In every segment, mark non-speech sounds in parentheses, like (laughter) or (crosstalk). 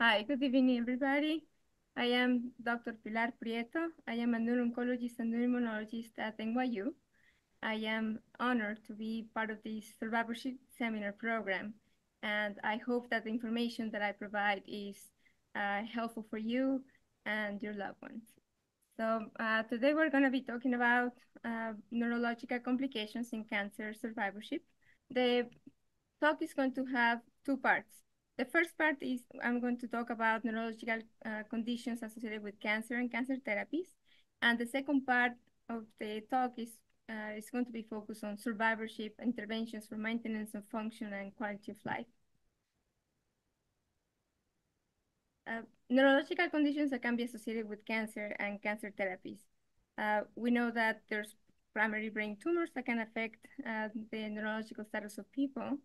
Hi, good evening, everybody. I am Dr. Pilar Prieto. I am a neuro-oncologist and neuroimmunologist at NYU. I am honored to be part of this survivorship seminar program, and I hope that the information that I provide is uh, helpful for you and your loved ones. So uh, today we're going to be talking about uh, neurological complications in cancer survivorship. The talk is going to have two parts. The first part is I'm going to talk about neurological uh, conditions associated with cancer and cancer therapies. And the second part of the talk is, uh, is going to be focused on survivorship interventions for maintenance of function and quality of life. Uh, neurological conditions that can be associated with cancer and cancer therapies. Uh, we know that there's primary brain tumors that can affect uh, the neurological status of people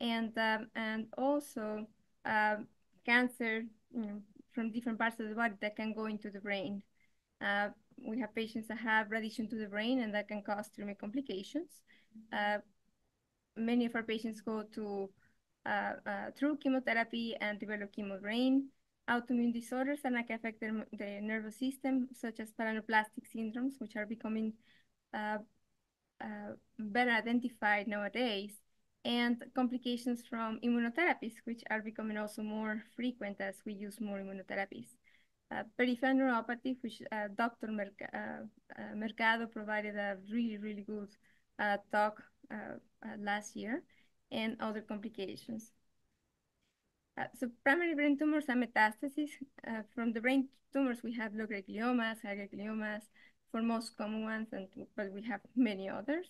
and um, and also uh, cancer you know, from different parts of the body that can go into the brain. Uh, we have patients that have radiation to the brain and that can cause treatment complications. Uh, many of our patients go to uh, uh, through chemotherapy and develop chemo brain. Autoimmune disorders and that can affect the, the nervous system, such as paraneoplastic syndromes, which are becoming uh, better identified nowadays and complications from immunotherapies, which are becoming also more frequent as we use more immunotherapies. Uh, peripheral neuropathy, which uh, Dr. Merc uh, uh, Mercado provided a really, really good uh, talk uh, last year, and other complications. so primary brain tumors and metastases. from the brain tumors, we have low-grade gliomas, high-grade gliomas, for most common ones, and but we have many others.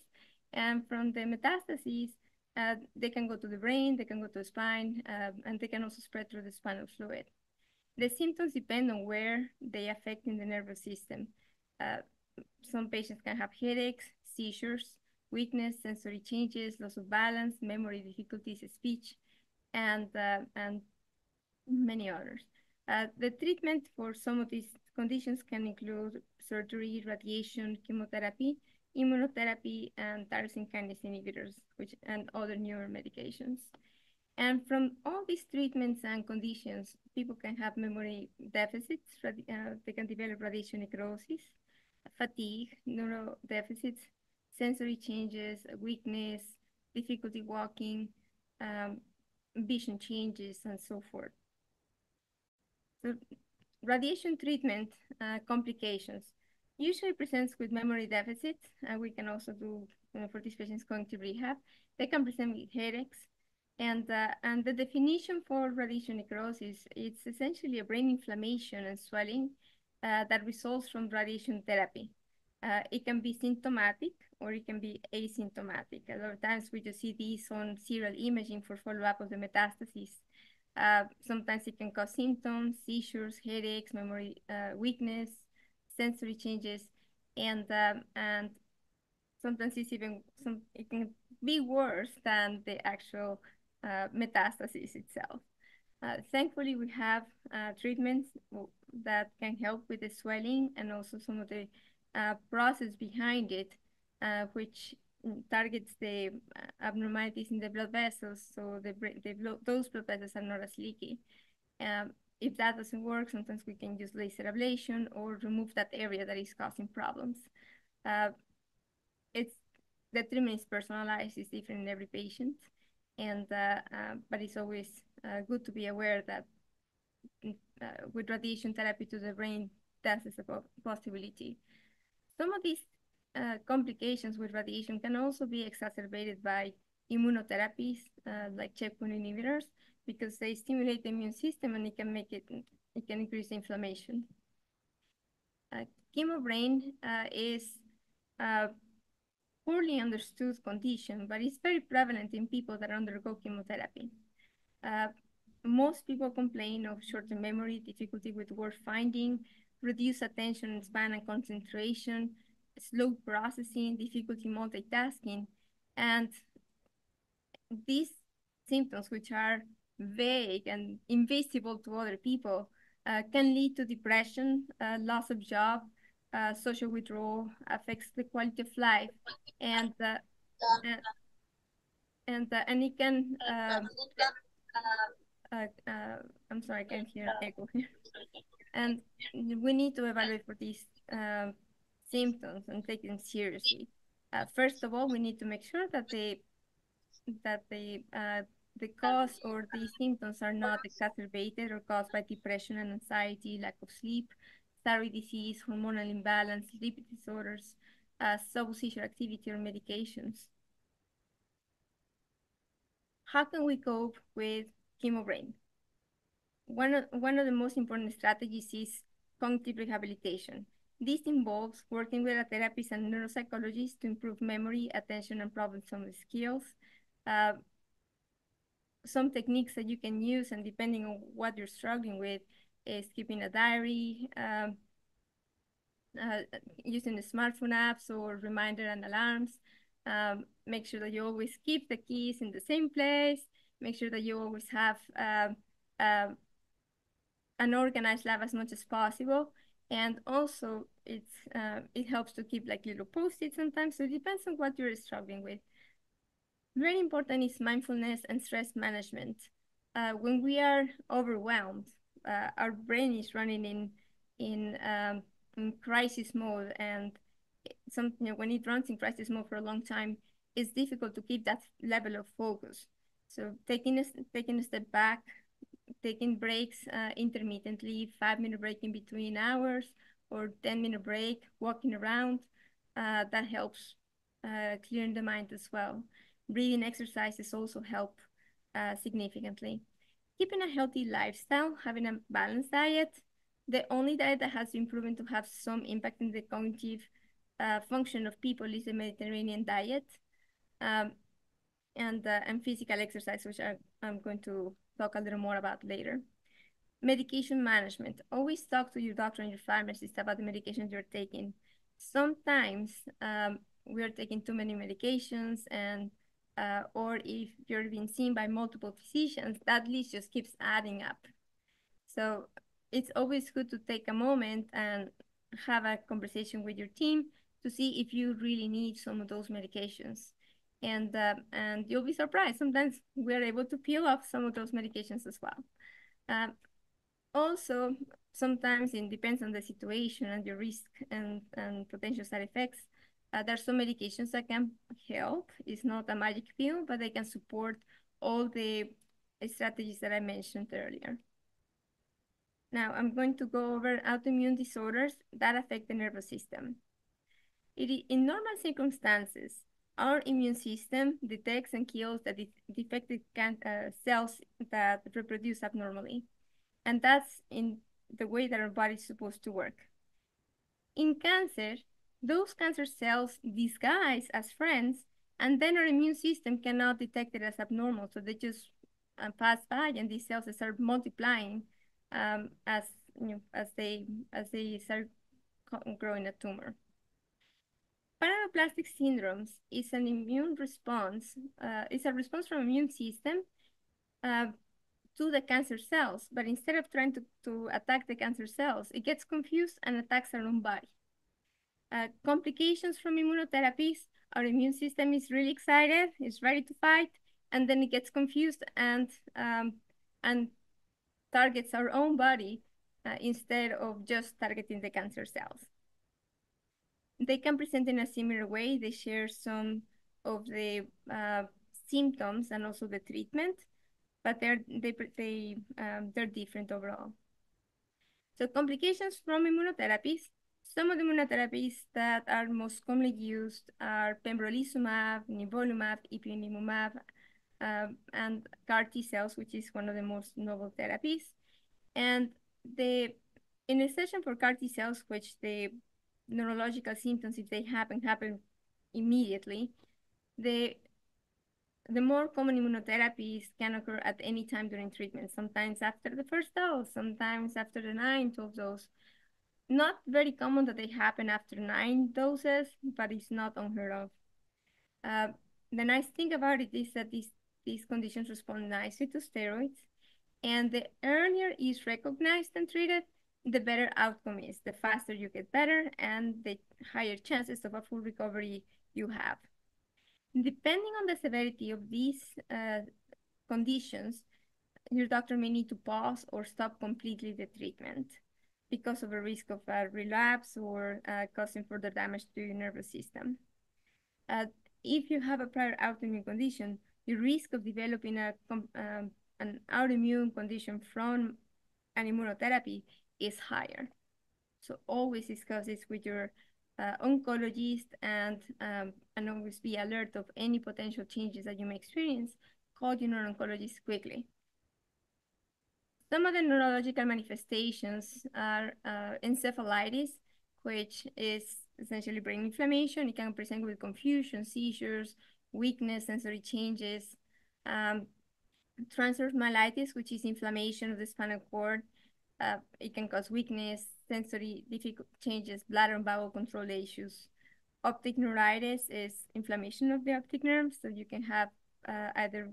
And from the metastases, uh, they can go to the brain, they can go to the spine, uh, and they can also spread through the spinal fluid. The symptoms depend on where they affect in the nervous system. Uh, some patients can have headaches, seizures, weakness, sensory changes, loss of balance, memory difficulties, speech, and, uh, and many others. Uh, the treatment for some of these conditions can include surgery, radiation, chemotherapy, immunotherapy, and tyrosine kinase inhibitors, which and other newer medications. And from all these treatments and conditions, people can have memory deficits, uh, they can develop radiation necrosis, fatigue, neuro deficits, sensory changes, weakness, difficulty walking, um, vision changes, and so forth. So radiation treatment uh, complications usually presents with memory deficits. and we can also do, uh, for these patients going to rehab, they can present with headaches. And, uh, and the definition for radiation necrosis, it's essentially a brain inflammation and swelling uh, that results from radiation therapy. Uh, it can be symptomatic or it can be asymptomatic. A lot of times we just see these on serial imaging for follow-up of the metastases. Uh, sometimes it can cause symptoms, seizures, headaches, memory uh, weakness, sensory changes, and um, and sometimes it's even some it can be worse than the actual uh, metastasis itself. Uh, thankfully, we have uh, treatments that can help with the swelling and also some of the uh, process behind it, uh, which targets the uh, abnormalities in the blood vessels, so the, the those blood vessels are not as leaky. Um, if that doesn't work, sometimes we can use laser ablation or remove that area that is causing problems. Uh, it's the treatment is personalized, it's different in every patient, and uh, uh, but it's always uh, good to be aware that uh, with radiation therapy to the brain, that is a possibility. Some of these uh, complications with radiation can also be exacerbated by immunotherapies like checkpoint inhibitors, because they stimulate the immune system and it can make it, it can increase inflammation. Uh, chemobrain uh, is a poorly understood condition, but it's very prevalent in people that undergo chemotherapy. Uh, most people complain of short-term memory, difficulty with word finding, reduced attention and span and concentration, slow processing, difficulty multitasking, and these symptoms, which are vague and invisible to other people uh, can lead to depression, uh, loss of job, uh, social withdrawal, affects the quality of life, and uh, and and, uh, and it can. Um, uh, I'm sorry, I can't hear echo here. And we need to evaluate for these uh, symptoms and take them seriously. First of all, we need to make sure that the that the the cause or the symptoms are not exacerbated or caused by depression and anxiety, lack of sleep, thyroid disease, hormonal imbalance, lipid disorders, uh, subseizure activity or medications. How can we cope with chemo brain? One of, one of the most important strategies is cognitive rehabilitation. This involves working with a therapist and neuropsychologist to improve memory, attention, and problem-solving skills. Uh, some techniques that you can use, and depending on what you're struggling with, is keeping a diary, um, uh, using the smartphone apps or reminder and alarms. Um, make sure that you always keep the keys in the same place. Make sure that you always have uh, an organized lab as much as possible. And also, it's uh, it helps to keep like little post-its sometimes. So it depends on what you're struggling with. Very important is mindfulness and stress management. Uh, when we are overwhelmed, uh, our brain is running in in, um, in crisis mode, and some you know, when it runs in crisis mode for a long time, it's difficult to keep that level of focus. So taking a taking a step back, taking breaks uh, intermittently, five minute break in between hours or 10 minute break, walking around, uh, that helps uh, clearing the mind as well. Breathing exercises also help uh, significantly. Keeping a healthy lifestyle, having a balanced diet, the only diet that has been proven to have some impact in the cognitive uh, function of people is the Mediterranean diet. Um, and, uh, and physical exercise, which I, I'm going to talk a little more about later. Medication management. Always talk to your doctor and your pharmacist about the medications you're taking. Sometimes um, we're taking too many medications and uh, or if you're being seen by multiple physicians, that list just keeps adding up. So it's always good to take a moment and have a conversation with your team to see if you really need some of those medications and uh, and you'll be surprised. Sometimes we're able to peel off some of those medications as well. Uh, also, sometimes it depends on the situation and your risk and, and potential side effects. Uh, there are some medications that can help. It's not a magic pill, but they can support all the strategies that I mentioned earlier. Now, I'm going to go over autoimmune disorders that affect the nervous system. It, in normal circumstances, our immune system detects and kills the de defective uh, cells that reproduce abnormally. And that's in the way that our body is supposed to work. In cancer, those cancer cells disguise as friends, and then our immune system cannot detect it as abnormal. So they just uh, pass by, and these cells start multiplying um, as you know, as they as they start growing a tumor. Paraneoplastic syndromes is an immune response, uh, it's a response from immune system uh, to the cancer cells, but instead of trying to, to attack the cancer cells, it gets confused and attacks our own body. Uh, complications from immunotherapies, our immune system is really excited, it's ready to fight, and then it gets confused and, um, and targets our own body uh, instead of just targeting the cancer cells they can present in a similar way. They share some of the uh, symptoms and also the treatment, but they're they they um, they're different overall. So complications from immunotherapies. Some of the immunotherapies that are most commonly used are pembrolizumab, nivolumab, ipilimumab, uh, and CAR T cells, which is one of the most novel therapies. And the in a session for CAR T cells, which the neurological symptoms, if they happen, happen immediately. The, the more common immunotherapies can occur at any time during treatment, sometimes after the first dose, sometimes after the nine, 12 dose. Not very common that they happen after nine doses, but it's not unheard of. Uh, the nice thing about it is that these, these conditions respond nicely to steroids, and the earlier is recognized and treated, the better outcome is, the faster you get better and the higher chances of a full recovery you have. Depending on the severity of these uh, conditions, your doctor may need to pause or stop completely the treatment because of a risk of a relapse or uh, causing further damage to your nervous system. Uh, if you have a prior autoimmune condition, your risk of developing a, um, an autoimmune condition from an immunotherapy is higher. So always discuss this with your uh, oncologist and, um, and always be alert of any potential changes that you may experience. Call your neuro-oncologist quickly. Some of the neurological manifestations are uh, encephalitis, which is essentially brain inflammation. It can present with confusion, seizures, weakness, sensory changes. Um, transverse myelitis, which is inflammation of the spinal cord. Uh, it can cause weakness, sensory difficult changes, bladder and bowel control issues. Optic neuritis is inflammation of the optic nerve, so you can have uh, either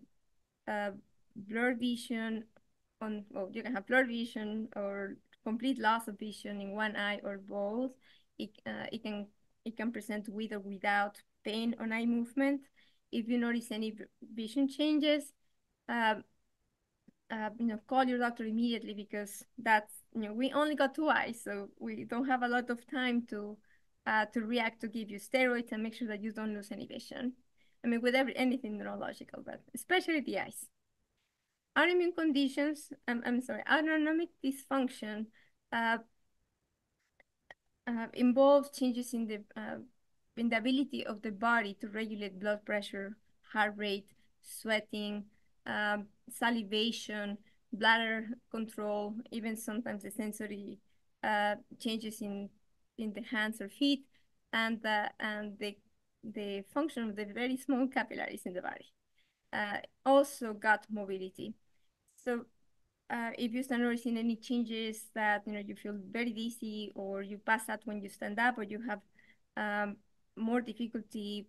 uh, blurred vision on, well, you can have blurred vision or complete loss of vision in one eye or both. It, uh, it can it can present with or without pain on eye movement. If you notice any vision changes, uh, uh, you know, call your doctor immediately because that's, you know, we only got two eyes, so we don't have a lot of time to uh, to react to give you steroids and make sure that you don't lose any vision. I mean, with every anything neurological, but especially the eyes. Autoimmune conditions, I'm sorry, autonomic dysfunction uh, uh, involves changes in the uh, in the ability of the body to regulate blood pressure, heart rate, sweating, um, salivation, bladder control, even sometimes the sensory uh, changes in in the hands or feet, and the and the the function of the very small capillaries in the body. Uh, also gut motility. So uh, if you start noticing any changes that you know you feel very dizzy or you pass out when you stand up or you have um, more difficulty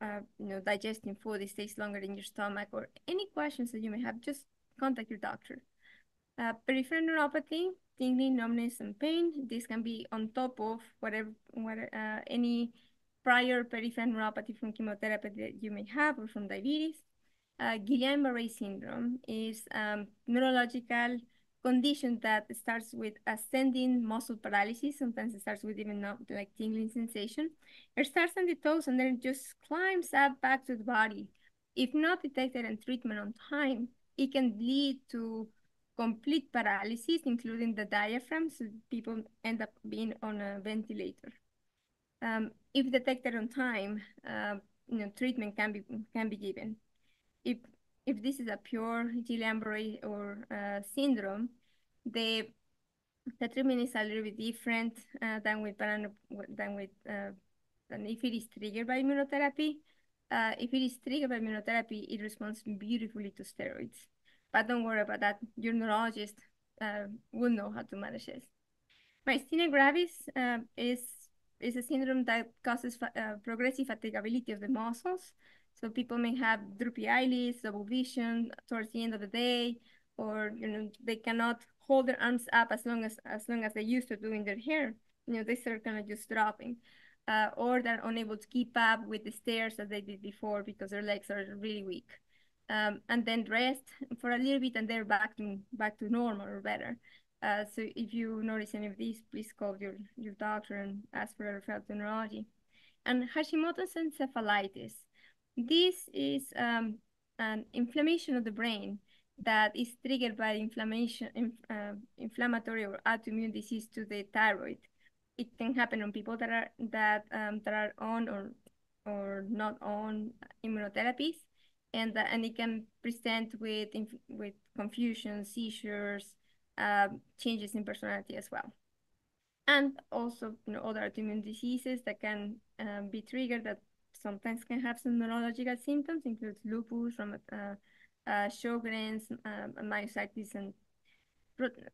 uh, you know, digesting food, it stays longer in your stomach, or any questions that you may have, just contact your doctor. Uh, peripheral neuropathy, tingling, numbness, and pain. This can be on top of whatever, whatever uh, any prior peripheral neuropathy from chemotherapy that you may have or from diabetes. Uh, Guillain-Barré syndrome is um, neurological condition that starts with ascending muscle paralysis. Sometimes it starts with even not like tingling sensation. It starts on the toes and then it just climbs up back to the body. If not detected and treatment on time, it can lead to complete paralysis, including the diaphragm, so people end up being on a ventilator. Um, if detected on time, uh, you know, treatment can be can be given. If if this is a pure Guillain-Barré or uh, syndrome, the the treatment is a little bit different uh, than with than with uh, than if it is triggered by immunotherapy. Uh, if it is triggered by immunotherapy, it responds beautifully to steroids. But don't worry about that. Your neurologist uh, will know how to manage this. Myasthenia gravis uh, is is a syndrome that causes uh, progressive fatigability of the muscles. So people may have droopy eyelids, double vision towards the end of the day, or you know they cannot hold their arms up as long as as long as they used to do in their hair. You know they start kind of just dropping, uh, or they're unable to keep up with the stairs that they did before because their legs are really weak. Um, and then rest for a little bit, and they're back to back to normal or better. Uh, so if you notice any of these, please call your your doctor and ask for a referral to neurology. And Hashimoto's encephalitis. This is um, an inflammation of the brain that is triggered by inflammation, uh, inflammatory or autoimmune disease to the thyroid. It can happen on people that are that um, that are on or or not on immunotherapies, and uh, and it can present with with confusion, seizures, uh, changes in personality as well, and also you know other autoimmune diseases that can um, be triggered that sometimes can have some neurological symptoms, includes lupus, uh, uh, Sjogren's, um, myositis, and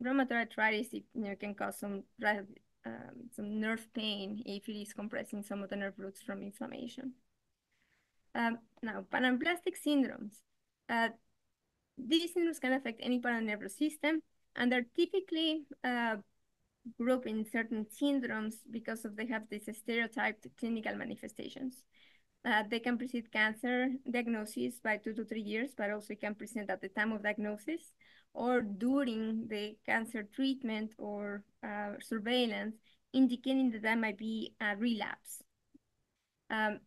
rheumatoid arthritis. It you know, can cause some um, some nerve pain if it is compressing some of the nerve roots from inflammation. Um, now, paraneoplastic syndromes. Uh, these syndromes can affect any part of the nervous system, and they're typically uh, grouped in certain syndromes because of they have these stereotyped clinical manifestations. Uh, they can precede cancer diagnosis by two to three years, but also can present at the time of diagnosis or during the cancer treatment or uh, surveillance, indicating that there might be a relapse. Um,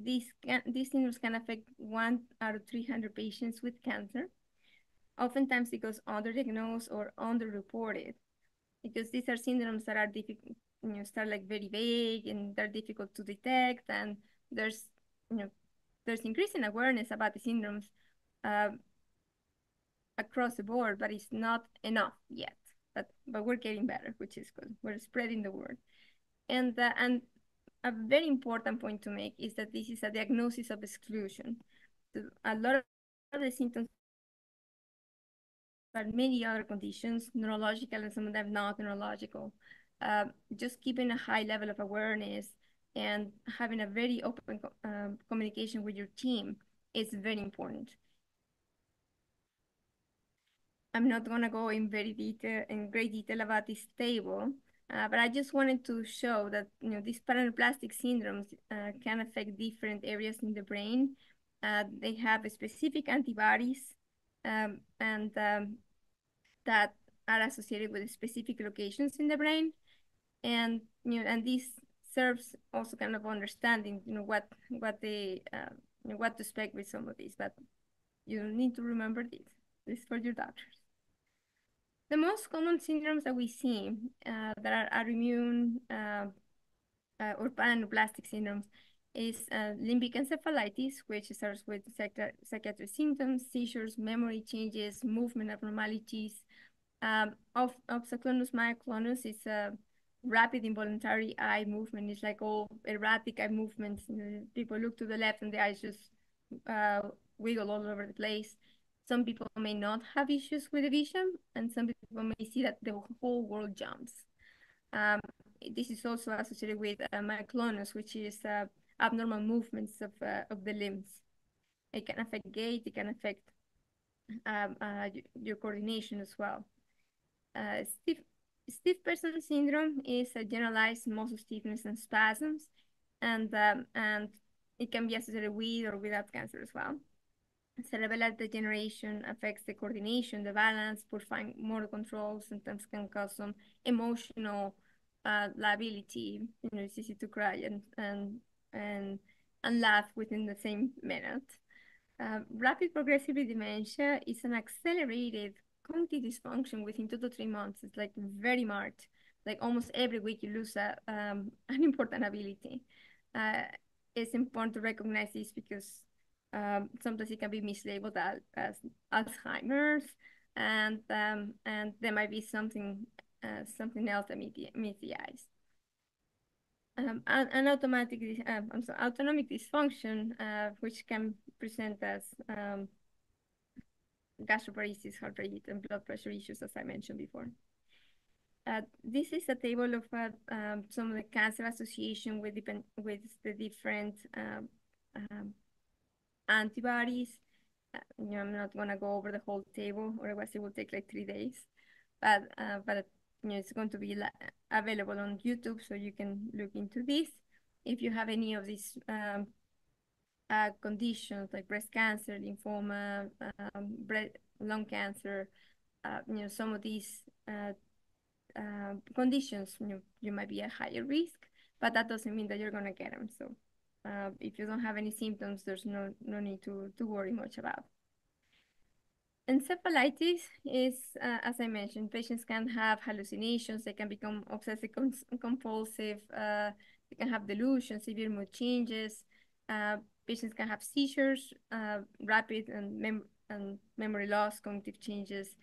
these, can, these syndromes can affect one out of 300 patients with cancer. Oftentimes it goes underdiagnosed or underreported because these are syndromes that are difficult, you know, start like very vague and they're difficult to detect. And there's, you know, there's increasing awareness about the syndromes uh, across the board, but it's not enough yet. But but we're getting better, which is good. We're spreading the word. And uh, and a very important point to make is that this is a diagnosis of exclusion. A lot of the symptoms but many other conditions, neurological and some of them not neurological. Uh, just keeping a high level of awareness and having a very open uh, communication with your team is very important. I'm not going to go in very detail, in great detail about this table, uh, but I just wanted to show that you know these paraneoplastic syndromes uh, can affect different areas in the brain. Uh, they have specific antibodies um, and um, that are associated with specific locations in the brain, and you know, and this serves also kind of understanding, you know, what what they uh, you know, what to expect with some of these, but you need to remember this. This is for your doctors. The most common syndromes that we see uh, that are autoimmune uh, uh, or paraneoplastic syndromes is uh, limbic encephalitis, which starts with psychiatric symptoms, seizures, memory changes, movement abnormalities. Um, of opsoclonus myoclonus is a rapid involuntary eye movement. It's like all erratic eye movements. People look to the left and the eyes just uh, wiggle all over the place. Some people may not have issues with the vision, and some people may see that the whole world jumps. Um, this is also associated with uh, myoclonus, which is uh, abnormal movements of, uh, of the limbs. It can affect gait, it can affect um, uh, your coordination as well. Uh, stiff, stiff person syndrome is a generalized muscle stiffness and spasms, and, um, and it can be associated with or without cancer as well. Cerebellar degeneration affects the coordination, the balance, poor motor control, sometimes can cause some emotional uh, lability. You know, it's easy to cry and, and and, and laugh within the same minute. Uh, rapid progressive dementia is an accelerated cognitive dysfunction within two to three months. It's like very marked. Like almost every week you lose a, um, (laughs) an important ability. Uh, it's important to recognize this because um, sometimes it can be mislabeled as, as Alzheimer's, and um, and there might be something uh, something else that meets the, meets the eyes um, an automatic, uh, I'm sorry, autonomic dysfunction, uh, which can present as um, gastroparesis, heart rate, and blood pressure issues, as I mentioned before. Uh, this is a table of uh, um, some of the cancer association with, with the different um, um, antibodies. Uh, you know, I'm not going to go over the whole table, or otherwise it will take like three days. But, uh, but you know, it's going to be available on YouTube, so you can look into this. If you have any of these um, uh, conditions like breast cancer, lymphoma, um, lung cancer, uh, you know, some of these uh, uh, conditions, you, you might be at higher risk, but that doesn't mean that you're going to get them. So uh, if you don't have any symptoms, there's no, no need to, to worry much about. Encephalitis is, uh, as I mentioned, patients can have hallucinations, they can become obsessive compulsive, they can have delusions, severe mood changes, patients can have seizures, uh, rapid and, mem and memory loss, cognitive changes.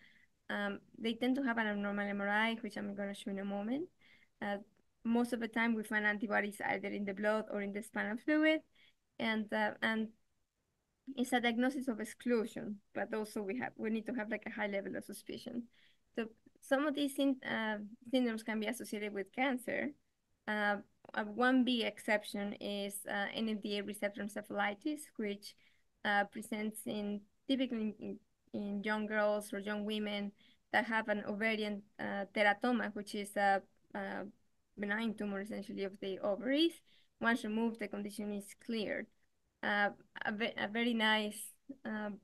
Um, they tend to have an abnormal MRI, which I'm going to show in a moment. Uh, most of the time, we find antibodies either in the blood or in the spinal fluid, and uh, and it's a diagnosis of exclusion, but also we have we need to have like a high level of suspicion. So some of these uh, syndromes can be associated with cancer. Uh, one big exception is uh, NMDA receptor encephalitis, which uh, presents in typically in, in, young girls or young women that have an ovarian uh, teratoma, which is a, a benign tumor essentially of the ovaries. Once removed, the condition is cleared uh, a, a, very nice um,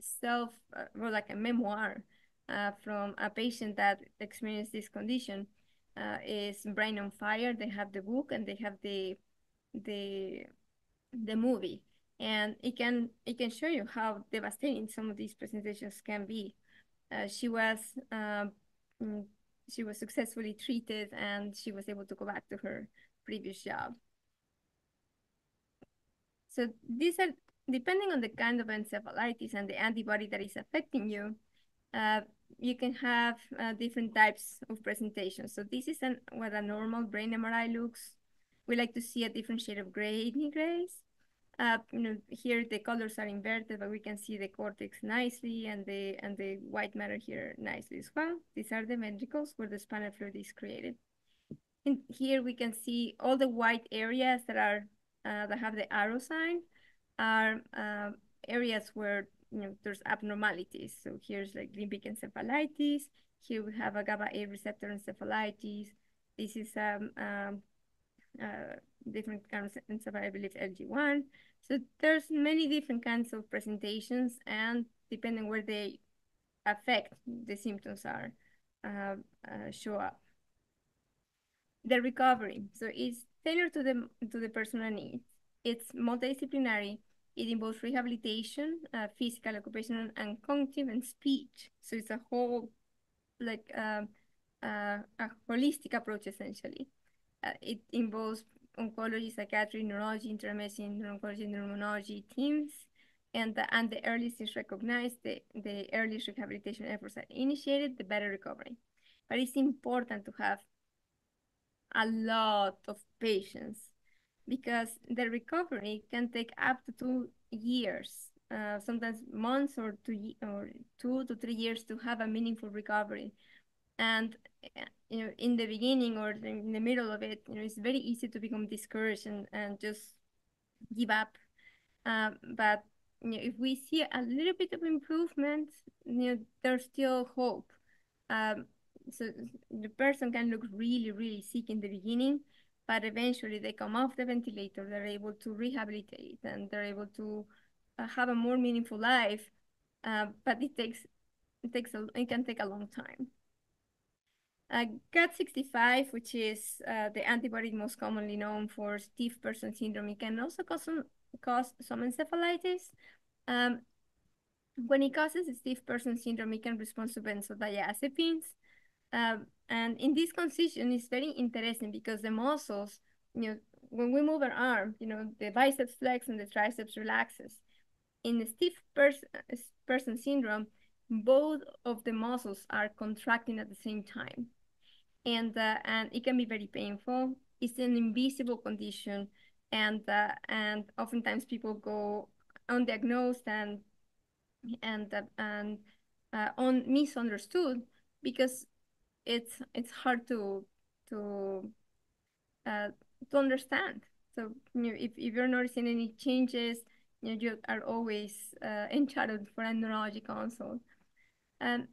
self, uh, well, like a memoir from a patient that experienced this condition. Uh, is Brain on Fire. They have the book and they have the the the movie, and it can it can show you how devastating some of these presentations can be. Uh, she was um, mm, she was successfully treated and she was able to go back to her previous job. So these are depending on the kind of encephalitis and the antibody that is affecting you, uh, you can have uh, different types of presentations. So this is an, what a normal brain MRI looks. We like to see a different shade of gray, grays. Uh, you know, here the colors are inverted, but we can see the cortex nicely and the and the white matter here nicely as well. These are the ventricles where the spinal fluid is created. And here we can see all the white areas that are uh, that have the arrow sign are uh, areas where you know there's abnormalities. So here's like limbic encephalitis. Here we have a GABA A receptor encephalitis. This is um, um uh, different kinds of encephalitis, I believe LGI1. So there's many different kinds of presentations, and depending where they affect, the symptoms are uh, uh, show up. The recovery. So it's tailored to the to the personal needs. It's multidisciplinary it involves rehabilitation, uh, physical, occupational, and cognitive and speech. So it's a whole, like, uh, uh, a holistic approach essentially. Uh, it involves oncology, psychiatry, neurology, intramedicine, neuroimmunology teams, and the, and the earliest is recognized, the, the earliest rehabilitation efforts are initiated, the better recovery. But it's important to have a lot of patience because the recovery can take up to two years, uh, sometimes months or two or two to three years to have a meaningful recovery. And you know, in the beginning or in the middle of it, you know, it's very easy to become discouraged and, and just give up. Uh, but you know, if we see a little bit of improvement, you know, there's still hope. Um, so the person can look really, really sick in the beginning, but eventually they come off the ventilator, they're able to rehabilitate and they're able to uh, have a more meaningful life. Uh, but it takes it takes a, it can take a long time. Uh, GAD65, which is uh, the antibody most commonly known for stiff person syndrome, it can also cause some, cause some encephalitis. Um, when it causes stiff person syndrome, it can respond to benzodiazepines. Um, and in this condition, it's very interesting because the muscles, you know, when we move our arm, you know, the biceps flex and the triceps relaxes. In the stiff pers person syndrome, both of the muscles are contracting at the same time. And, uh, and it can be very painful. It's an invisible condition. And, uh, and oftentimes people go undiagnosed and, and, uh, and uh, un misunderstood because it's it's hard to to uh, to understand. So you know, if, if you're noticing any changes, you know, you are always uh, entitled for a neurology consult. Um,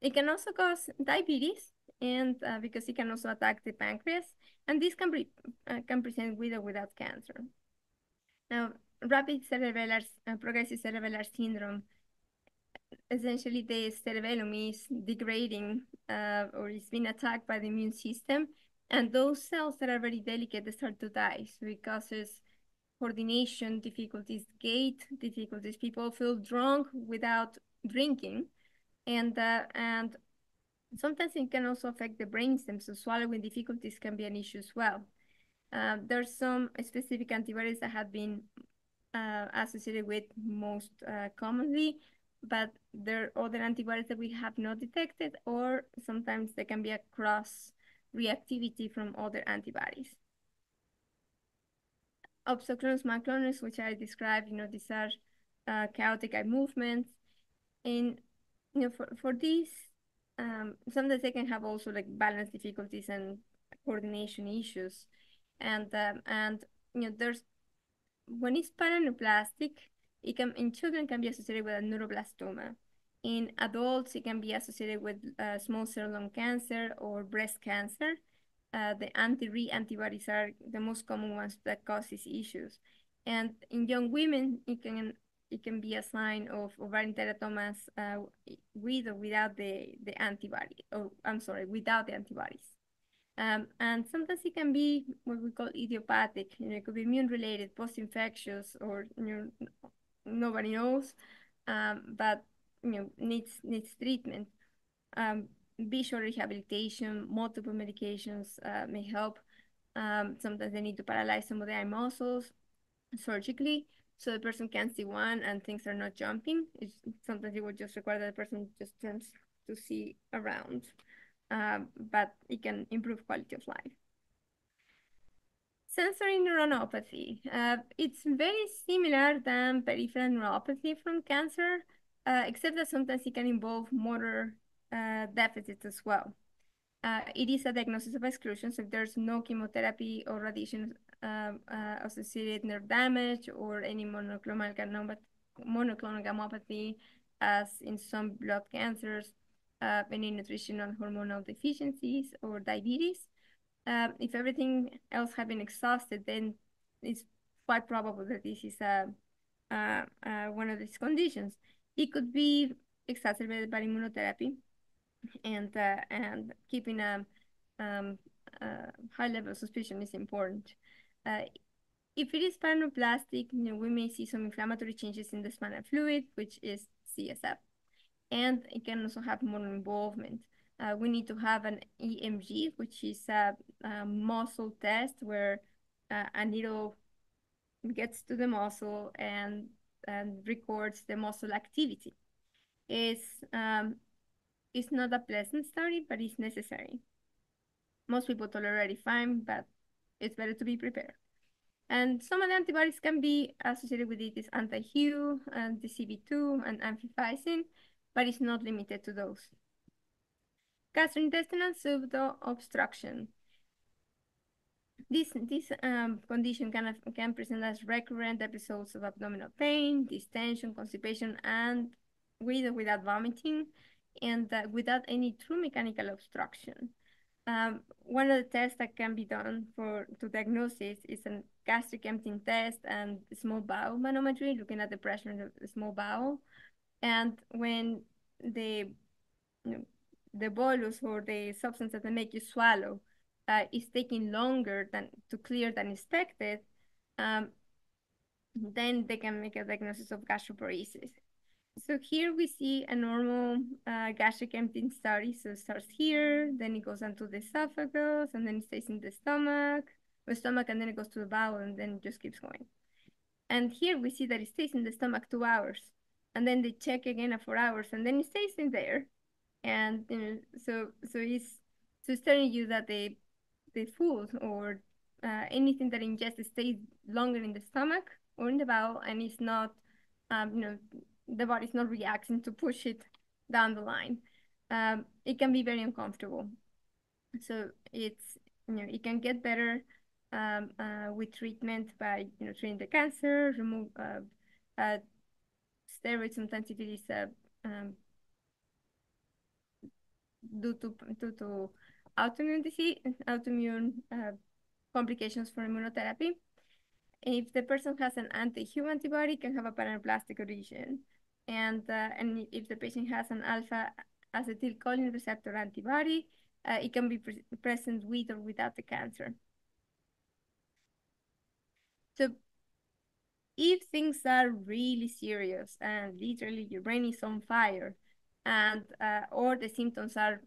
it can also cause diabetes, and uh, because it can also attack the pancreas, and this can be uh, can present with or without cancer. Now, rapid cerebellar uh, progressive cerebellar syndrome essentially the cerebellum is degrading uh, or is being attacked by the immune system. And those cells that are very delicate, they start to die. So it causes coordination difficulties, gait difficulties. People feel drunk without drinking. And, uh, and sometimes it can also affect the brainstem. So swallowing difficulties can be an issue as well. Uh, there's some specific antibodies that have been uh, associated with most uh, commonly but there are other antibodies that we have not detected, or sometimes there can be a cross reactivity from other antibodies. Opsoclonus myoclonus, which I described, you know, these are uh, chaotic eye movements. And, you know, for, for these, um, sometimes they can have also like balance difficulties and coordination issues. And, um, and you know, there's, when it's paraneoplastic, it can in children can be associated with a neuroblastoma. In adults, it can be associated with uh, small cell lung cancer or breast cancer. Uh, the anti-Ri antibodies are the most common ones that cause these issues. And in young women, it can it can be a sign of ovarian teratomas uh, with or without the, the antibody, or I'm sorry, without the antibodies. Um, and sometimes it can be what we call idiopathic. You know, it could be immune-related, post-infectious, or you know, nobody knows, um, but you know needs needs treatment. Um, visual rehabilitation, multiple medications uh, may help. Um, sometimes they need to paralyze some of the eye muscles surgically so the person can see one and things are not jumping. It's, sometimes it would just require that the person just turns to see around, um, but it can improve quality of life. Sensory neuronopathy. Uh, it's very similar than peripheral neuropathy from cancer, uh, except that sometimes it can involve motor uh, deficits as well. Uh, it is a diagnosis of exclusion, so if there's no chemotherapy or radiation um, uh, associated nerve damage or any monoclonal, monoclonal gammopathy, as in some blood cancers, uh, any nutritional hormonal deficiencies or diabetes. Um, if everything else has been exhausted, then it's quite probable that this is a, uh, uh, one of these conditions. It could be exacerbated by immunotherapy and uh, and keeping a um, high level of suspicion is important. Uh, if it is paraneoplastic, you know, we may see some inflammatory changes in the spinal fluid, which is CSF. And it can also have more involvement. Uh, we need to have an EMG, which is a, a muscle test where uh, a needle gets to the muscle and, and records the muscle activity. It's, um, it's not a pleasant study, but it's necessary. Most people tolerate it fine, but it's better to be prepared. And some of the antibodies can be associated with it is anti-HU, anti-CV2, and amphiphysin, but it's not limited to those. Gastrointestinal pseudo-obstruction. This, this um, condition can, can present as recurrent episodes of abdominal pain, distension, constipation, and with or without vomiting, and uh, without any true mechanical obstruction. Um, one of the tests that can be done for to diagnose this is a gastric emptying test and small bowel manometry, looking at the pressure in the small bowel. And when the you know, the bolus or the substance that they make you swallow uh, is taking longer than to clear than expected, um, then they can make a diagnosis of gastroparesis. So here we see a normal uh, gastric emptying study. So it starts here, then it goes onto the esophagus, and then it stays in the stomach, the stomach, and then it goes to the bowel, and then it just keeps going. And here we see that it stays in the stomach two hours, and then they check again at four hours, and then it stays in there. And you know, so so it's so it's telling you that the the food or uh, anything that ingested stays longer in the stomach or in the bowel, and it's not um, you know the body's not reacting to push it down the line. Um, it can be very uncomfortable. So it's, you know, it can get better um, uh, with treatment by, you know, treating the cancer, remove uh, uh, steroids sometimes if it is uh, um, due to, due to autoimmune disease, autoimmune uh, complications from immunotherapy. If the person has an anti-human antibody, can have a paraneoplastic origin and uh, and if the patient has an alpha acetylcholine receptor antibody, uh, it can be pre present with or without the cancer. So if things are really serious and literally your brain is on fire and uh, or the symptoms are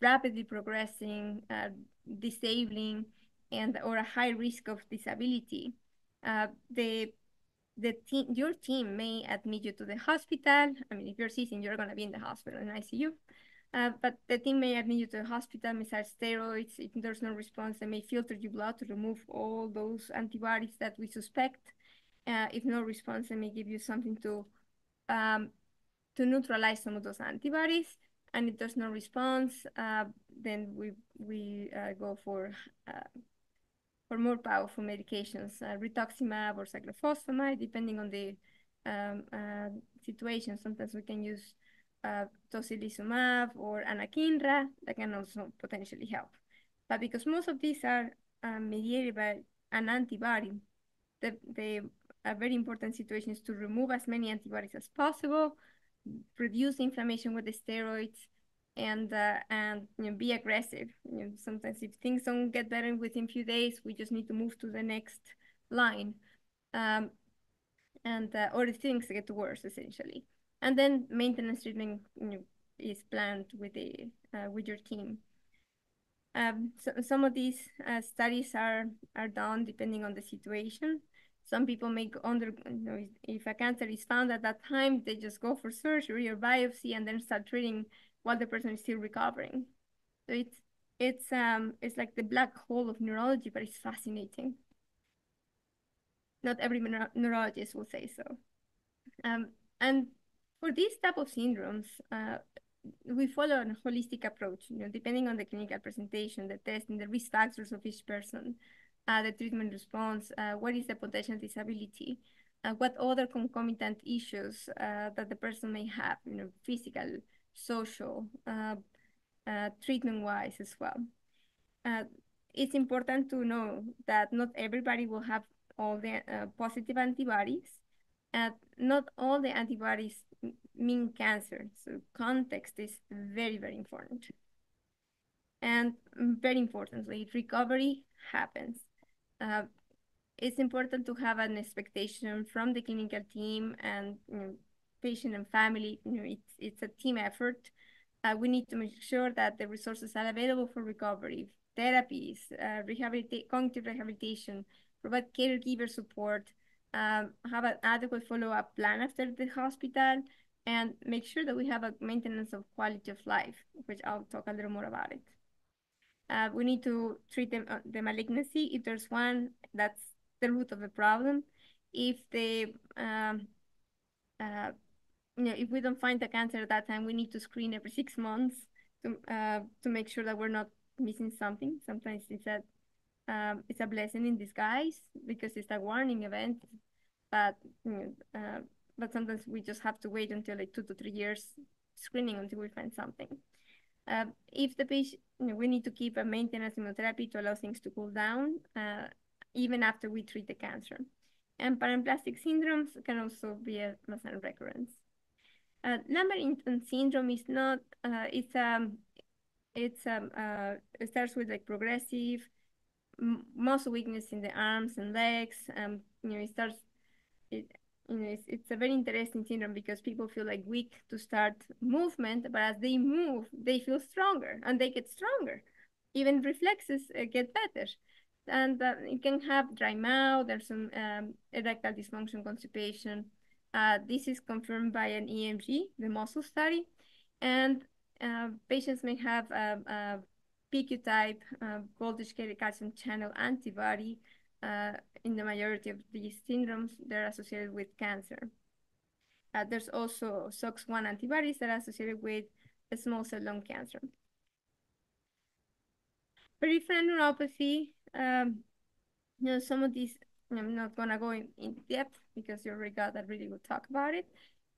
rapidly progressing, uh, disabling, and or a high risk of disability, uh, the the team, your team may admit you to the hospital. I mean, if you're seizing, you're gonna be in the hospital in ICU. Uh, but the team may admit you to the hospital, may start steroids. If there's no response, they may filter your blood to remove all those antibodies that we suspect. Uh, if no response, they may give you something to um, to neutralize some of those antibodies. And if there's no response, uh, then we we uh, go for uh, for more powerful medications, uh, rituximab or cyclophosphamide, depending on the um, uh, situation. Sometimes we can use tocilizumab or anakinra that can also potentially help. But because most of these are uh, mediated by an antibody, the, the a very important situation is to remove as many antibodies as possible, reduce inflammation with the steroids, and uh, and you know, be aggressive. You know, sometimes if things don't get better within a few days, we just need to move to the next line, um, and uh, or if things get worse essentially. And then maintenance treatment you know, is planned with the uh, with your team. Um, so some of these uh, studies are are done depending on the situation. Some people make under, you know, if a cancer is found at that time, they just go for surgery or biopsy and then start treating while the person is still recovering. So it's it's um it's like the black hole of neurology, but it's fascinating. Not every neuro neurologist will say so. Um, and for these type of syndromes, uh, we follow a holistic approach, you know, depending on the clinical presentation, the testing, the risk factors of each person, uh, the treatment response, uh, what is the potential disability, uh, what other concomitant issues uh, that the person may have, you know, physical, social, uh, uh, treatment-wise as well. it's important to know that not everybody will have all the positive antibodies. And not all the antibodies mean cancer. So context is very, very important. And very importantly, recovery happens. Uh, it's important to have an expectation from the clinical team and you know, patient and family. You know, it's, it's a team effort. Uh, we need to make sure that the resources are available for recovery, therapies, uh, rehabilita cognitive rehabilitation, provide caregiver support, um, have an adequate follow-up plan after the hospital, and make sure that we have a maintenance of quality of life, which I'll talk a little more about it. Uh, we need to treat them, uh, the malignancy. If there's one, that's the root of the problem. If the, um, uh, you know, if we don't find the cancer at that time, we need to screen every six months to, uh, to make sure that we're not missing something. Sometimes it's a, um, it's a blessing in disguise because it's a warning event, but you know, uh, but sometimes we just have to wait until like two to three years screening until we find something. Uh, if the patient, you know, we need to keep a maintenance immunotherapy to allow things to cool down, uh, even after we treat the cancer. And paraneoplastic syndromes can also be a muscle recurrence. Uh, Lambert-Eaton syndrome is not, uh, it's, um, it's, um, uh, it starts with like progressive muscle weakness in the arms and legs. Um, you know, it starts, it, know, it's, it's a very interesting syndrome because people feel like weak to start movement, but as they move, they feel stronger and they get stronger. Even reflexes uh, get better. And uh, you can have dry mouth, there's some um, erectile dysfunction, constipation. Uh, this is confirmed by an EMG, the muscle study. And uh, patients may have a, a PQ type, uh, voltage calcium channel antibody, uh, in the majority of these syndromes, they're associated with cancer. Uh, there's also SOX1 antibodies that are associated with small cell lung cancer. Peripheral neuropathy, um, you know, some of these, I'm not gonna go in, in depth because you already got a really good talk about it.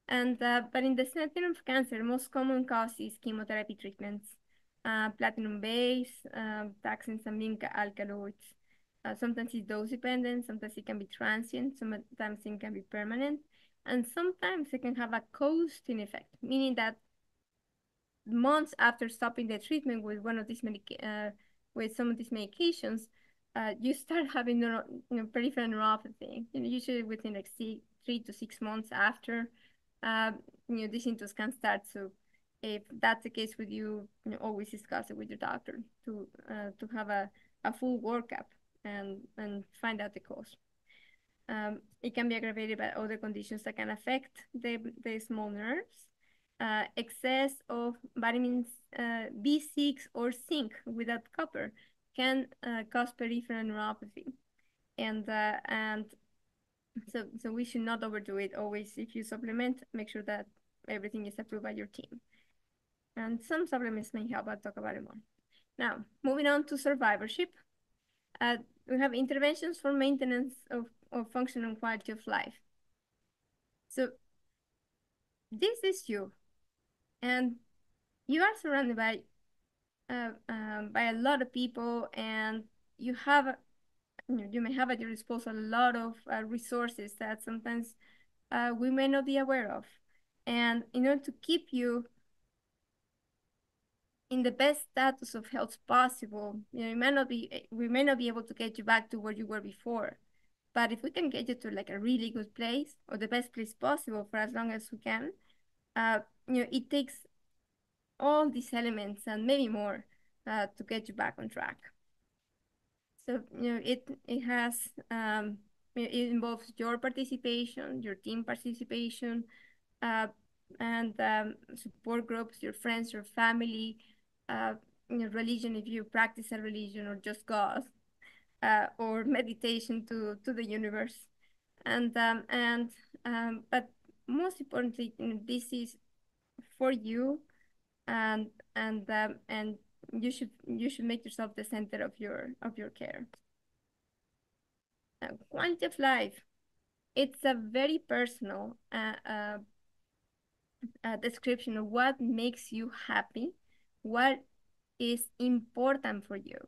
And, uh, but in the setting of cancer, most common cause is chemotherapy treatments, uh, platinum base, uh, taxanes and alkaloids. Uh, sometimes it's dose dependent, sometimes it can be transient, sometimes it can be permanent, and sometimes it can have a coasting effect, meaning that months after stopping the treatment with one of these uh, with some of these medications, uh, you start (laughs) having neuro you know, peripheral neuropathy. You know, usually within like three to six months after, uh, you know, these symptoms can start. So if that's the case with you, you know, always discuss it with your doctor to uh, to have a, a full workup and, and find out the cause. Um, it can be aggravated by other conditions that can affect the, the small nerves. Uh, excess of vitamins uh, B6 or zinc without copper can uh, cause peripheral neuropathy. And, uh, and so, so we should not overdo it. Always, if you supplement, make sure that everything is approved by your team. And some supplements may help. I'll talk about it more. Now, moving on to survivorship. Uh, we have interventions for maintenance of, of function and quality of life. So this is you, and you are surrounded by uh, um, by a lot of people, and you have you, know, you may have at your disposal a lot of uh, resources that sometimes uh, we may not be aware of. And in order to keep you in the best status of health possible, you know, it may not be, we may not be able to get you back to where you were before. But if we can get you to like a really good place or the best place possible for as long as we can, uh, you know, it takes all these elements and maybe more uh, to get you back on track. So, you know, it, it has, um, it involves your participation, your team participation, uh, and um, support groups, your friends, your family, uh, you know, religion if you practice a religion or just God, uh, or meditation to, to the universe. And, um, and um, but most importantly, you know, this is for you and and um, and you should you should make yourself the center of your of your care. Uh, quality of life, it's a very personal uh, uh, uh, description of what makes you happy, what is important for you,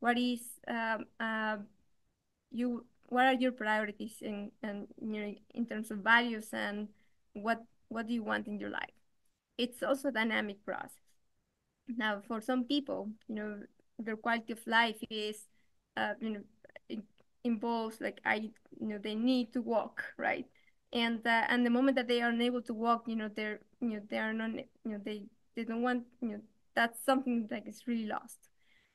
what is um, uh, you what are your priorities in and know, in terms of values and what what do you want in your life. It's also a dynamic process. Now, for some people, you know, their quality of life is, uh, you know, involves like I, you know, they need to walk, right? And uh, and the moment that they are unable to walk, you know, they're, you know, they are not, you know, they they don't want, you know, that's something that is really lost.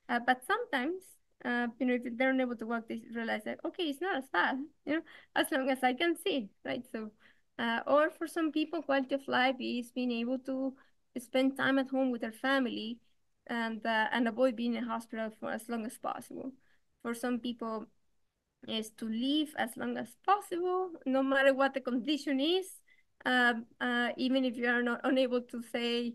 Uh, but sometimes, uh, you know, if they're unable to walk, they realize that okay, it's not as bad, you know, as long as I can see, right? So, uh, or for some people, quality of life is being able to spend time at home with their family and uh, and avoid being in hospital for as long as possible. For some people, is to live as long as possible, no matter what the condition is, um, uh, even if you are not unable to say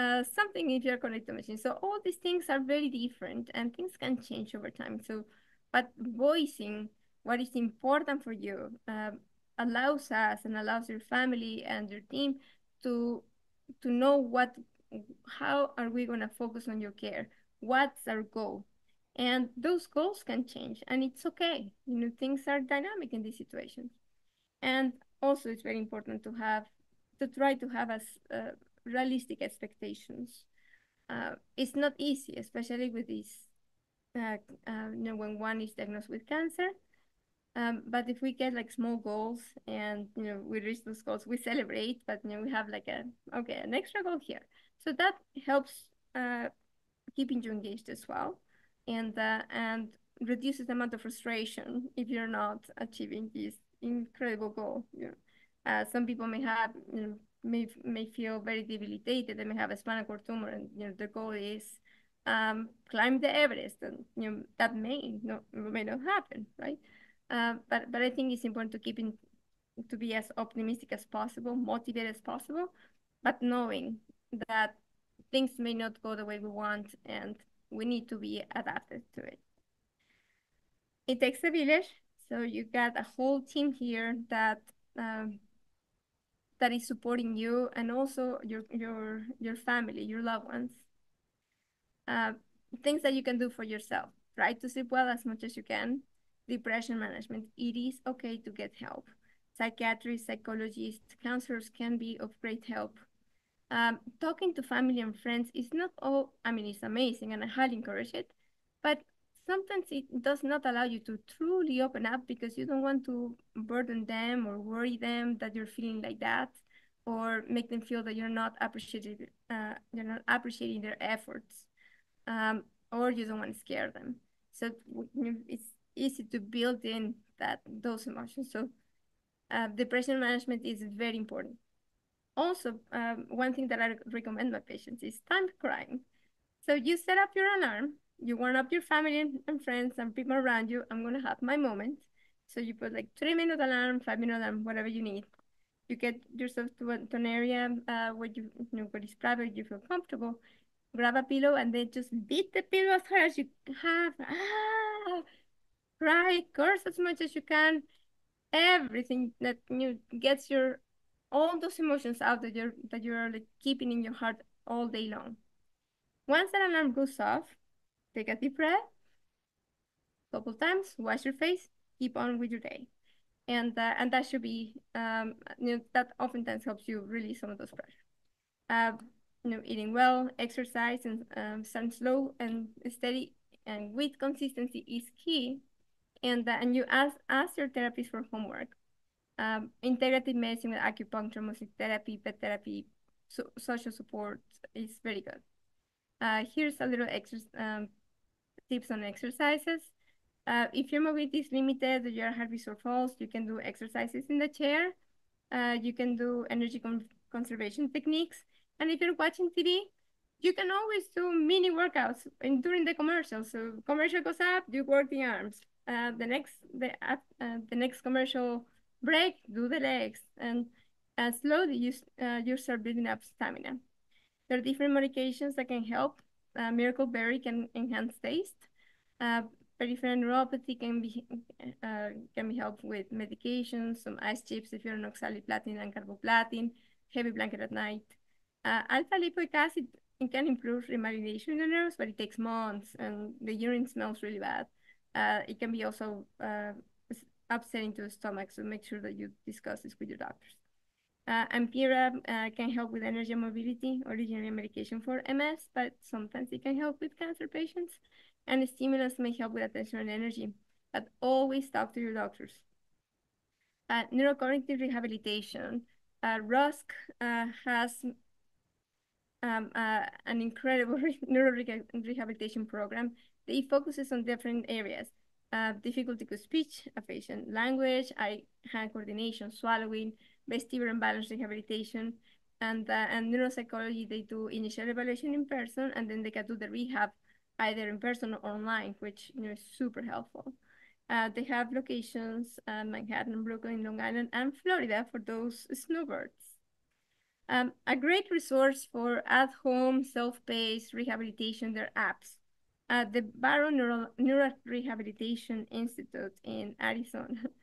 uh, something if you're connected to machine. So all these things are very different and things can change over time. So, but voicing what is important for you um, allows us and allows your family and your team to to know what how are we going to focus on your care what's our goal and those goals can change and it's okay you know things are dynamic in these situations and also it's very important to have to try to have as uh, realistic expectations uh, it's not easy especially with this uh, uh, you know when one is diagnosed with cancer um, but if we get like small goals and you know we reach those goals, we celebrate. But you know we have like a okay an extra goal here, so that helps uh, keeping you engaged as well, and uh, and reduces the amount of frustration if you're not achieving this incredible goal. You know, uh, some people may have you know may may feel very debilitated. They may have a spinal cord tumor, and you know their goal is um, climb the Everest, and you know that may not may not happen, right? Uh, but but I think it's important to keep in to be as optimistic as possible, motivated as possible, but knowing that things may not go the way we want and we need to be adapted to it. It takes a village, so you got a whole team here that um, that is supporting you and also your your your family, your loved ones. Uh, things that you can do for yourself. Try to sleep well as much as you can depression management, it is okay to get help. Psychiatrists, psychologists, counselors can be of great help. Um, talking to family and friends is not all, I mean, it's amazing and I highly encourage it, but sometimes it does not allow you to truly open up because you don't want to burden them or worry them that you're feeling like that or make them feel that you're not appreciating, uh, you're not appreciating their efforts um, or you don't want to scare them. So it's easy to build in that those emotions. So uh, depression management is very important. Also, um, one thing that I recommend my patients is time crying. So you set up your alarm, you warm up your family and friends and people around you. I'm gonna have my moment. So you put like three minute alarm, five minute alarm, whatever you need. You get yourself to, to an area uh, where you, you know where it's private, you feel comfortable. Grab a pillow and then just beat the pillow as hard as you have. Ah! cry, curse as much as you can, everything that you gets your all those emotions out that you're that you're like keeping in your heart all day long. Once that alarm goes off, take a deep breath couple times, wash your face, keep on with your day. And, uh, and that should be, um, you know, that oftentimes helps you release some of those pressure. Uh, you know, eating well, exercise, and um, starting slow and steady and with consistency is key. And, uh, and you ask, ask your therapist for homework. Um, integrative medicine with acupuncture, music therapy, pet therapy, so, social support is very good. Uh, here's a little exercise um, tips on exercises. Uh, if your mobility is limited, you're at heart or falls, you can do exercises in the chair. Uh, you can do energy con conservation techniques. And if you're watching TV, you can always do mini workouts in, during the commercial. So commercial goes up, you work the arms. Uh, the next the uh, the next commercial break, do the legs, and uh, slowly you uh, you start building up stamina. There are different medications that can help. Uh, Miracle Berry can enhance taste. Uh, peripheral neuropathy can be uh, can be helped with medications, some ice chips if you're on oxaliplatin and carboplatin, heavy blanket at night. Uh, alpha lipoic acid can improve remyelination in the nerves, but it takes months and the urine smells really bad. Uh, it can be also uh, upsetting to the stomach, so make sure that you discuss this with your doctors. Uh, Ampyra uh, can help with energy mobility, originally a medication for MS, but sometimes it can help with cancer patients. And stimulants may help with attention and energy, but always talk to your doctors. Uh, neurocognitive rehabilitation. Uh, Rusk uh, has um, uh, an incredible (laughs) neuro rehabilitation program. It focuses on different areas. Difficulty with speech, aphasia language, eye-hand coordination, swallowing, vestibular and balance rehabilitation, and, uh, and neuropsychology, they do initial evaluation in person, and then they can do the rehab either in person or online, which you know, is super helpful. Uh, they have locations, uh, Manhattan, Brooklyn, Long Island, and Florida for those snowbirds. Um, a great resource for at-home, self-paced rehabilitation, their apps. Uh, the Barrow Neural, Neural Rehabilitation Institute in Arizona (laughs)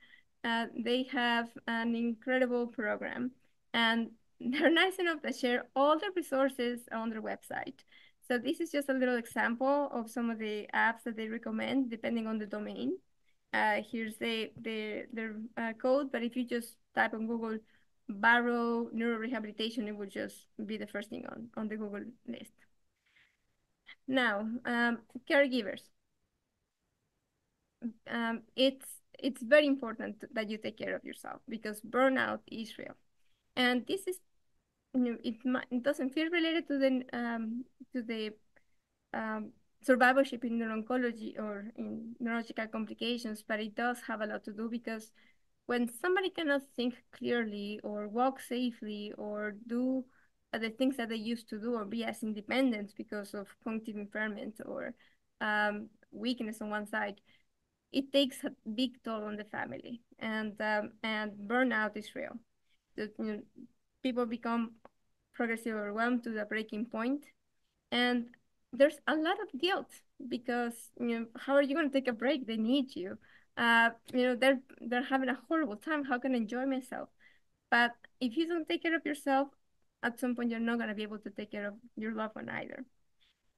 uh, they have an incredible program and (laughs) they're nice enough to share all the resources on their website. So this is just a little example of some of the apps that they recommend depending on the domain. Uh, here's the, the their uh, code, but if you just type on Google Barrow Neurorehabilitation, it will just be the first thing on, on the Google list. Now, um, caregivers. Um, it's it's very important that you take care of yourself because burnout is real. And this is, you know, it, it doesn't feel related to the, um, to the um, survivorship in neuro-oncology or in neurological complications, but it does have a lot to do because when somebody cannot think clearly or walk safely or do the things that they used to do or be as independent because of cognitive impairment or um, weakness on one side, it takes a big toll on the family. And um, and burnout is real. The, you know, people become progressively overwhelmed to the breaking point. And there's a lot of guilt because you know how are you going to take a break? They need you. Uh, you know they're they're having a horrible time. How can i enjoy myself? But if you don't take care of yourself at some point you're not going to be able to take care of your loved one either.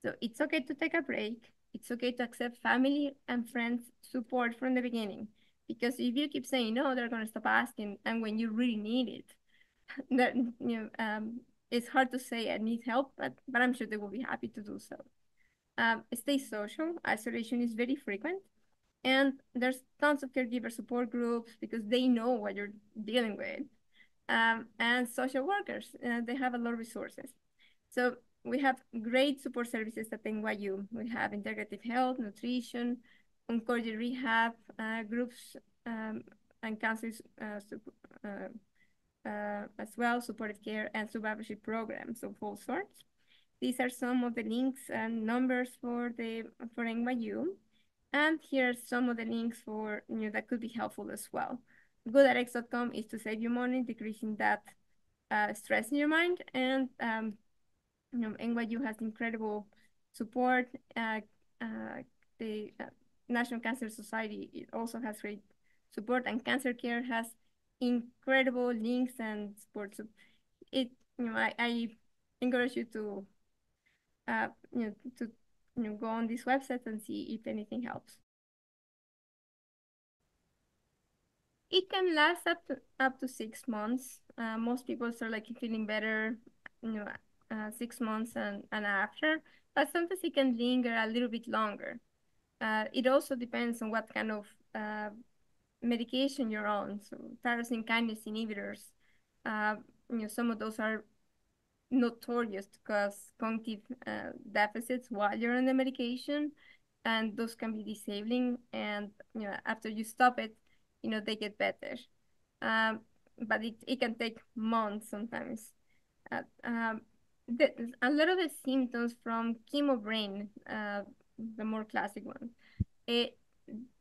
So it's okay to take a break it's okay to accept family and friends support from the beginning. Because if you keep saying no, they're going to stop asking. And when you really need it, (laughs) that you know, um, it's hard to say I need help, but, but I'm sure they will be happy to do so. Um, stay social. Isolation is very frequent. And there's tons of caregiver support groups because they know what you're dealing with. Um, and social workers, uh, they have a lot of resources. So we have great support services at NYU. We have integrative health, nutrition, oncology rehab uh, groups, um, and counseling uh, uh, uh, as well, supportive care and survivorship programs of all sorts. These are some of the links and numbers for the for NYU. And here are some of the links for you know that could be helpful as well. GoodRx.com is to save you money, decreasing that uh, stress in your mind, and um, you know, NYU has incredible support. Uh, uh, the uh, National Cancer Society it also has great support, and Cancer Care has incredible links and support. So it, you know, I, I encourage you to, uh, you know, to you know, go on these websites and see if anything helps. it can last up to up to six months. Uh, most people start like feeling better, you know, uh, six months and, and after, but sometimes it can linger a little bit longer. Uh, it also depends on what kind of uh, medication you're on. So tyrosine kinase inhibitors, uh, you know, some of those are notorious to cause cognitive uh, deficits while you're on the medication, and those can be disabling. And you know, after you stop it, you know, they get better. Um, but it, it can take months sometimes. Uh, um, the, a lot of the symptoms from chemo brain, uh, the more classic one, it,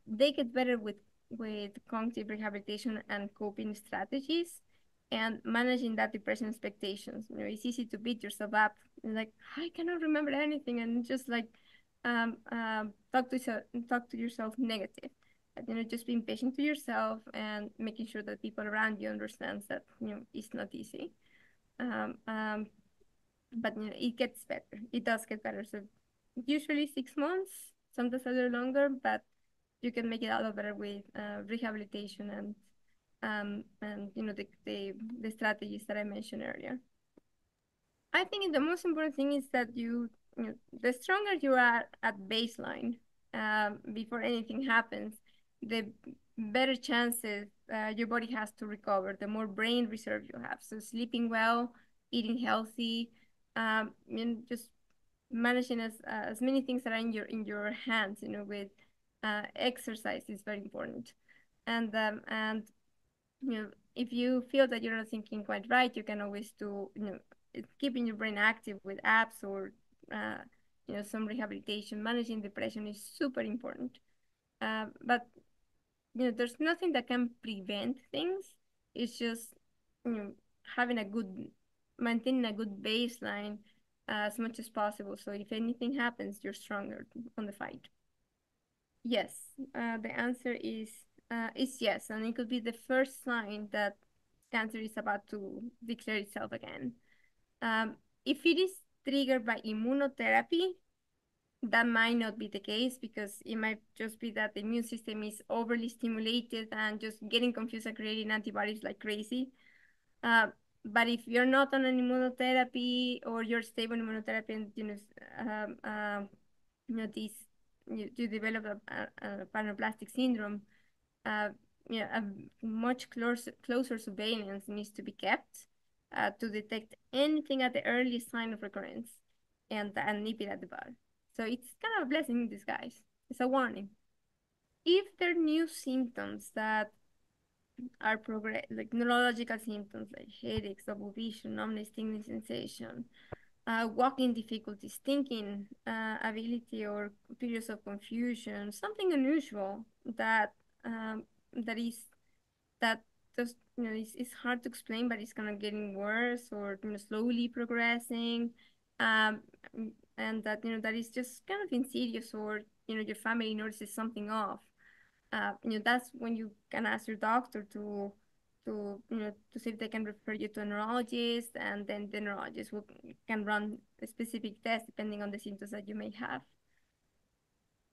they get better with with cognitive rehabilitation and coping strategies and managing that depression expectations. You know, it's easy to beat yourself up. like, I cannot remember anything and just like um, um, talk to talk to yourself negative. You know, just being patient to yourself and making sure that people around you understands that, you know, it's not easy. Um, um, but you know, it gets better. It does get better. So usually six months, sometimes a little longer, but you can make it a lot better with uh, rehabilitation and um, and you know the, the the strategies that I mentioned earlier. I think the most important thing is that you, you know, the stronger you are at baseline um, before anything happens, the better chances uh, your body has to recover. The more brain reserve you have. So sleeping well, eating healthy, um, know, just managing as uh, as many things that are in your in your hands. You know, with uh, exercise is very important, and um, and you know if you feel that you're not thinking quite right, you can always do you know keeping your brain active with apps or uh, you know some rehabilitation. Managing depression is super important, uh, but you know there's nothing that can prevent things. It's just you know having a good maintaining a good baseline as much as possible. So if anything happens, you're stronger on the fight. Yes, uh, the answer is uh, is yes, and it could be the first sign that cancer is about to declare itself again. Um, if it is triggered by immunotherapy, that might not be the case because it might just be that the immune system is overly stimulated and just getting confused and creating antibodies like crazy. Uh, but if you're not on an immunotherapy or you're stable in immunotherapy and you know, um, uh, you know this you, you develop a, a, paraneoplastic syndrome, uh, you know, a much closer closer surveillance needs to be kept uh, to detect anything at the earliest sign of recurrence and, and nip it at the bud. So it's kind of a blessing in disguise. It's a warning. If there are new symptoms that are progress like neurological symptoms like headaches, double vision, numbness, tingling sensation, uh, walking difficulties, thinking uh, ability, or periods of confusion, something unusual that um, that is that just you know it's, it's hard to explain, but it's kind of getting worse or you know slowly progressing, um, and that you know that is just kind of insidious or you know your family notices something off uh, you know, that's when you can ask your doctor to, to, you know, to see if they can refer you to a neurologist, and then the neurologist will, can run a specific test depending on the symptoms that you may have.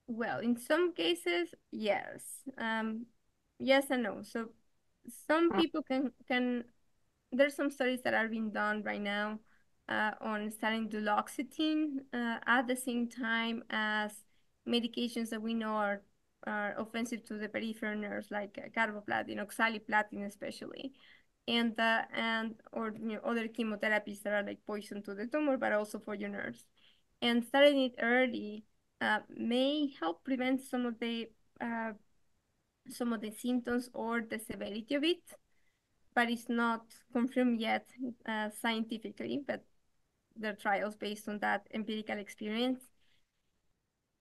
Well, in some cases, yes. Um, yes and no. So some mm. people can, can, there's some studies that are being done right now uh, on starting duloxetine uh, at the same time as medications that we know are are offensive to the peripheral nerves, like carboplatin, oxaliplatin especially, and uh, and or you know, other chemotherapies that are like poison to the tumor, but also for your nerves. And starting it early uh, may help prevent some of the uh, some of the symptoms or the severity of it, but it's not confirmed yet uh, scientifically. But there are trials based on that empirical experience.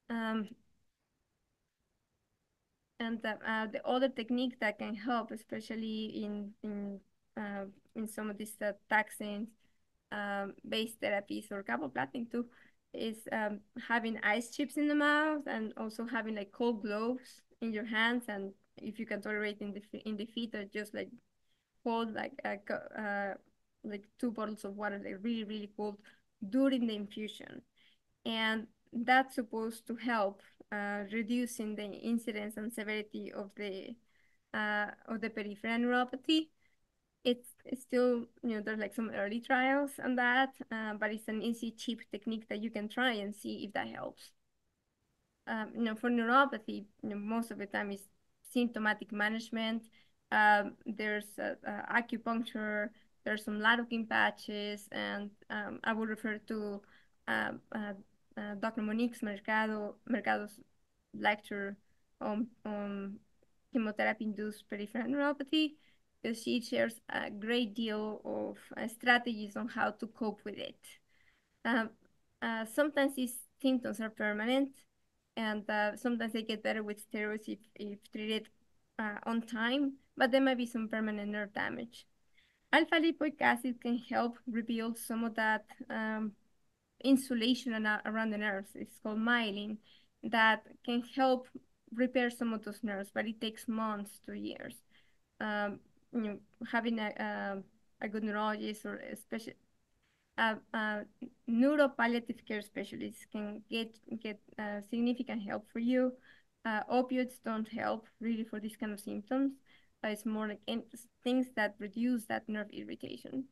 Um, and the, uh, the other technique that can help, especially in in uh, in some of these uh, taxanes um, based therapies or carboplatin too, is um, having ice chips in the mouth and also having like cold gloves in your hands and if you can tolerate in the in the feet or just like hold like uh, like two bottles of water like really really cold during the infusion. And that's supposed to help reducing the incidence and severity of the uh, of the peripheral neuropathy. It's, it's still, you know, there's like some early trials on that, uh, but it's an easy, cheap technique that you can try and see if that helps. Um, you know, for neuropathy, you know, most of the time is symptomatic management. Um, there's uh, acupuncture, there's some lidocaine patches, and um, I would refer to uh, uh, Dr. Monique Mercado, Mercado's lecture on, on chemotherapy-induced peripheral neuropathy, because she shares a great deal of uh, strategies on how to cope with it. Um, uh, sometimes these symptoms are permanent, and uh, sometimes they get better with steroids if, if treated uh, on time, but there might be some permanent nerve damage. Alpha lipoic acid can help rebuild some of that um, insulation around the nerves. It's called myelin that can help repair some of those nerves, but it takes months to years. Um, you know, having a, a, a good neurologist or especially a, a neuropalliative care specialist can get get uh, significant help for you. Uh, opioids don't help really for these kind of symptoms. Uh, it's more like things that reduce that nerve irritation.